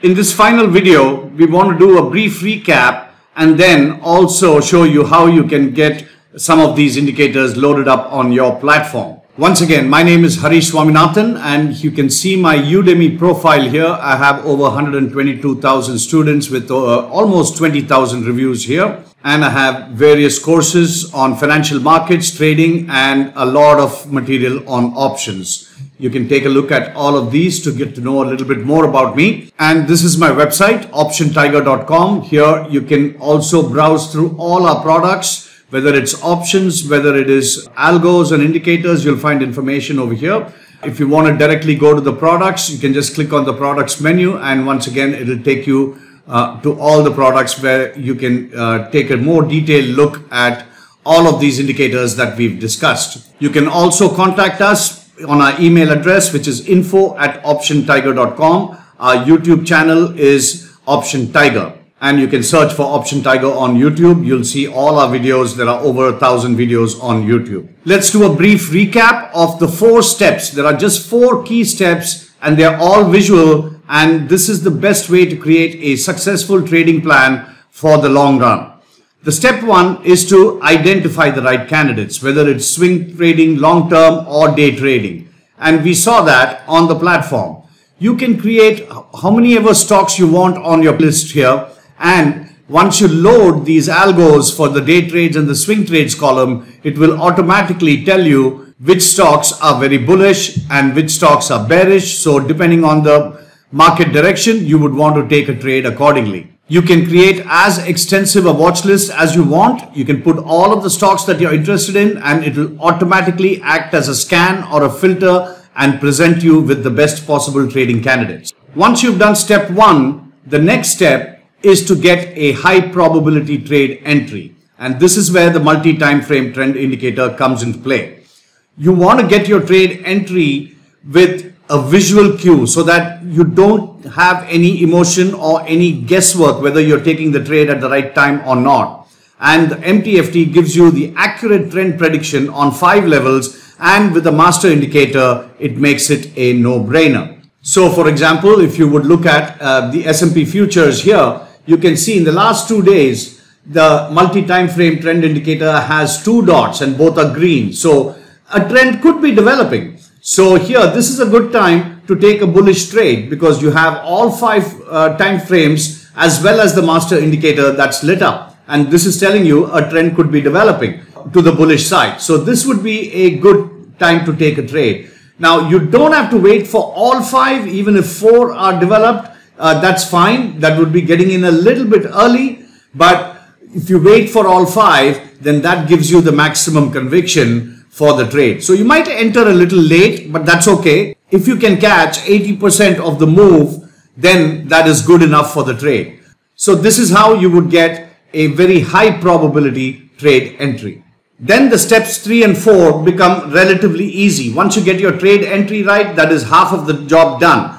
In this final video, we want to do a brief recap and then also show you how you can get some of these indicators loaded up on your platform. Once again, my name is Hari Swaminathan and you can see my Udemy profile here. I have over 122,000 students with uh, almost 20,000 reviews here. And I have various courses on financial markets, trading, and a lot of material on options. You can take a look at all of these to get to know a little bit more about me. And this is my website, optiontiger.com. Here you can also browse through all our products whether it's options, whether it is algos and indicators, you'll find information over here. If you want to directly go to the products, you can just click on the products menu and once again, it'll take you uh, to all the products where you can uh, take a more detailed look at all of these indicators that we've discussed. You can also contact us on our email address, which is info at optiontiger.com. Our YouTube channel is Option Tiger and you can search for Option Tiger on YouTube. You'll see all our videos. There are over a thousand videos on YouTube. Let's do a brief recap of the four steps. There are just four key steps and they're all visual and this is the best way to create a successful trading plan for the long run. The step one is to identify the right candidates, whether it's swing trading, long term or day trading. And we saw that on the platform. You can create how many ever stocks you want on your list here and once you load these algos for the day trades and the swing trades column, it will automatically tell you which stocks are very bullish and which stocks are bearish. So depending on the market direction, you would want to take a trade accordingly. You can create as extensive a watch list as you want. You can put all of the stocks that you're interested in and it will automatically act as a scan or a filter and present you with the best possible trading candidates. Once you've done step one, the next step is to get a high probability trade entry. And this is where the multi-time frame trend indicator comes into play. You want to get your trade entry with a visual cue so that you don't have any emotion or any guesswork whether you're taking the trade at the right time or not. And the MTFT gives you the accurate trend prediction on five levels and with the master indicator, it makes it a no-brainer. So for example, if you would look at uh, the S&P futures here, you can see in the last two days, the multi-time frame trend indicator has two dots and both are green. So a trend could be developing. So here, this is a good time to take a bullish trade because you have all five uh, time frames as well as the master indicator that's lit up. And this is telling you a trend could be developing to the bullish side. So this would be a good time to take a trade. Now you don't have to wait for all five, even if four are developed uh, that's fine. That would be getting in a little bit early. But if you wait for all five, then that gives you the maximum conviction for the trade. So you might enter a little late, but that's okay. If you can catch 80% of the move, then that is good enough for the trade. So this is how you would get a very high probability trade entry. Then the steps 3 and 4 become relatively easy. Once you get your trade entry right, that is half of the job done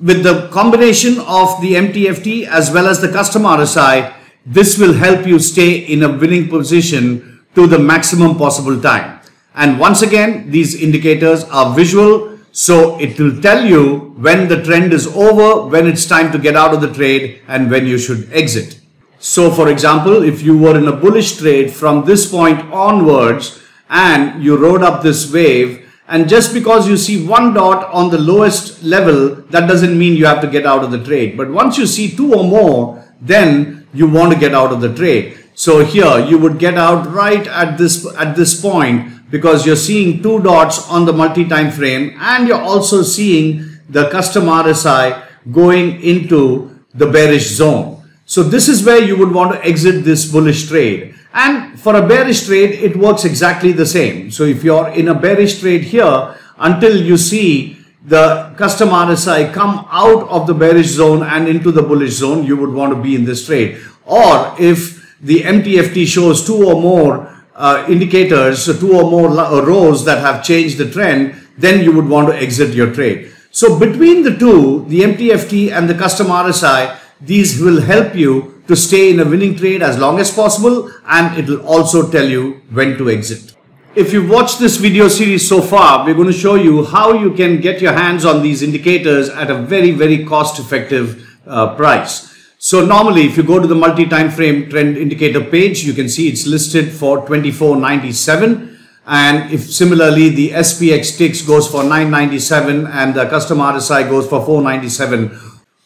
with the combination of the MTFT as well as the custom RSI, this will help you stay in a winning position to the maximum possible time. And once again, these indicators are visual, so it will tell you when the trend is over, when it's time to get out of the trade and when you should exit. So for example, if you were in a bullish trade from this point onwards and you rode up this wave and just because you see one dot on the lowest level, that doesn't mean you have to get out of the trade. But once you see two or more, then you want to get out of the trade. So here you would get out right at this, at this point because you're seeing two dots on the multi-time frame and you're also seeing the custom RSI going into the bearish zone. So this is where you would want to exit this bullish trade. And for a bearish trade, it works exactly the same. So if you're in a bearish trade here, until you see the custom RSI come out of the bearish zone and into the bullish zone, you would want to be in this trade. Or if the MTFT shows two or more uh, indicators, so two or more uh, rows that have changed the trend, then you would want to exit your trade. So between the two, the MTFT and the custom RSI, these will help you to stay in a winning trade as long as possible and it will also tell you when to exit. If you've watched this video series so far, we're going to show you how you can get your hands on these indicators at a very, very cost effective uh, price. So normally if you go to the multi-time frame trend indicator page, you can see it's listed for 24.97 and if similarly the SPX ticks goes for 997 and the custom RSI goes for 497.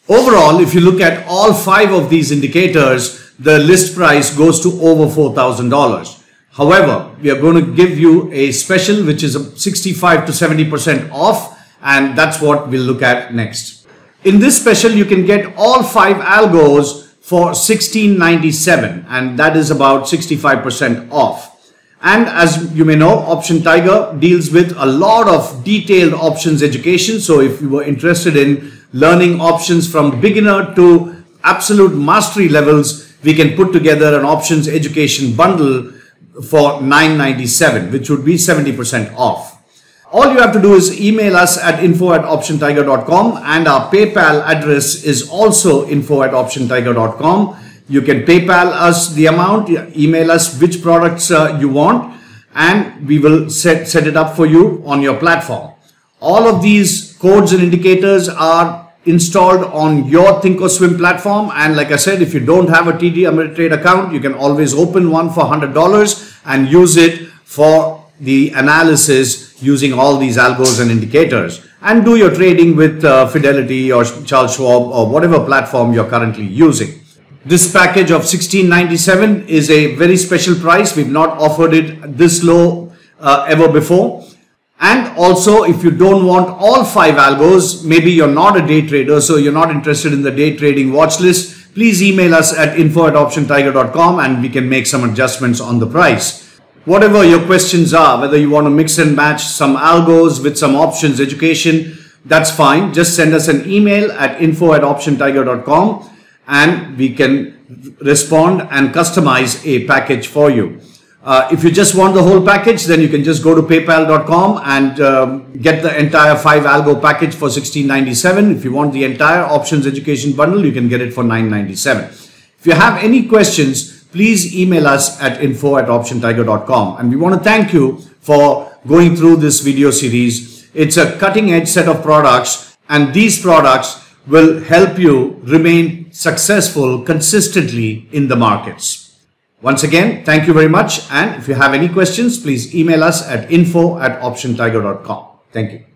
Overall, if you look at all five of these indicators, the list price goes to over $4,000. However, we are going to give you a special which is a 65 to 70% off and that's what we'll look at next. In this special, you can get all five algos for 1697 and that is about 65% off. And as you may know, Option Tiger deals with a lot of detailed options education. So if you were interested in learning options from beginner to absolute mastery levels, we can put together an options education bundle for 997 which would be 70% off. All you have to do is email us at info at optiontiger.com and our PayPal address is also info at optiontiger.com. You can PayPal us the amount, email us which products uh, you want and we will set, set it up for you on your platform. All of these codes and indicators are installed on your Thinkorswim platform. And like I said, if you don't have a TD Ameritrade account, you can always open one for $100 and use it for the analysis using all these algos and indicators and do your trading with uh, Fidelity or Charles Schwab or whatever platform you're currently using. This package of 1697 is a very special price. We've not offered it this low uh, ever before. And also, if you don't want all five algos, maybe you're not a day trader, so you're not interested in the day trading watch list, please email us at info at optiontiger.com and we can make some adjustments on the price. Whatever your questions are, whether you want to mix and match some algos with some options education, that's fine. Just send us an email at info at optiontiger.com and we can respond and customize a package for you. Uh, if you just want the whole package, then you can just go to paypal.com and um, get the entire 5 algo package for 1697. If you want the entire options education bundle, you can get it for 997. If you have any questions, please email us at info at optiontiger.com. And we want to thank you for going through this video series. It's a cutting edge set of products and these products will help you remain successful consistently in the markets. Once again, thank you very much. And if you have any questions, please email us at info at optiontiger.com. Thank you.